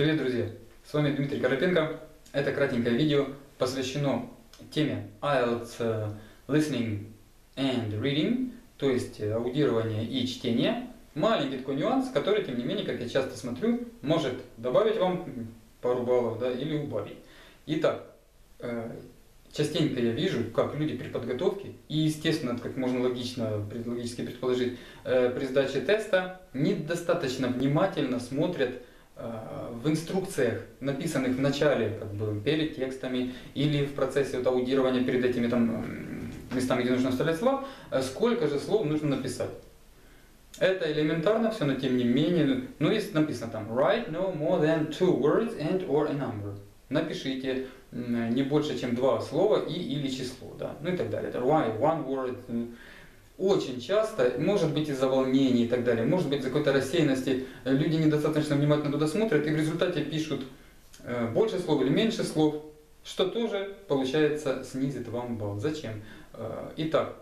Привет, друзья! С вами Дмитрий Карапенко. Это кратенькое видео посвящено теме IELTS э, Listening and Reading, то есть э, аудирование и чтение. Маленький такой нюанс, который, тем не менее, как я часто смотрю, может добавить вам пару баллов да, или убавить. Итак, э, частенько я вижу, как люди при подготовке, и естественно, как можно логично, логически предположить, при сдаче теста недостаточно внимательно смотрят в инструкциях, написанных в начале, как бы перед текстами или в процессе вот, аудирования перед этими там местами, где нужно вставлять слова, э, сколько же слов нужно написать. Это элементарно все, но тем не менее, ну если написано там write no more than two words and or a number. Напишите не больше, чем два слова и или число, да, ну и так далее. Это why one word, очень часто, может быть из-за волнений и так далее, может быть из-за какой-то рассеянности, э, люди недостаточно внимательно туда смотрят и в результате пишут э, больше слов или меньше слов, что тоже, получается, снизит вам балл. Зачем? Э, итак,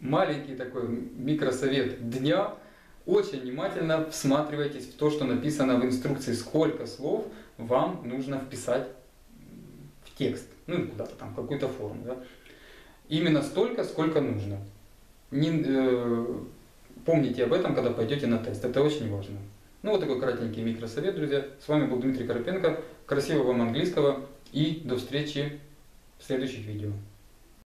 маленький такой микросовет дня. Очень внимательно всматривайтесь в то, что написано в инструкции, сколько слов вам нужно вписать в текст, ну куда-то там, какую-то форму. Да? Именно столько, сколько нужно. Не, э, помните об этом, когда пойдете на тест. Это очень важно. Ну вот такой кратенький микросовет, друзья. С вами был Дмитрий Карпенко. Красивого вам английского и до встречи в следующих видео.